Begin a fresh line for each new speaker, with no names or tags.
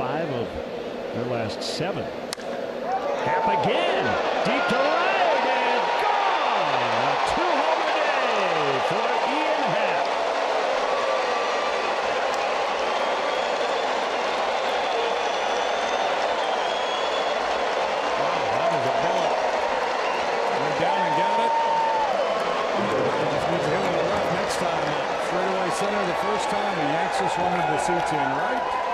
five of their last seven. Happ again. Deep to right and gone. A two-homer day for Ian Happ.
Wow, that was a bullet. Went down and got it. Just needs to hit on the left next time. Uh, straightaway center the first time. The yanks just wanted into the in right.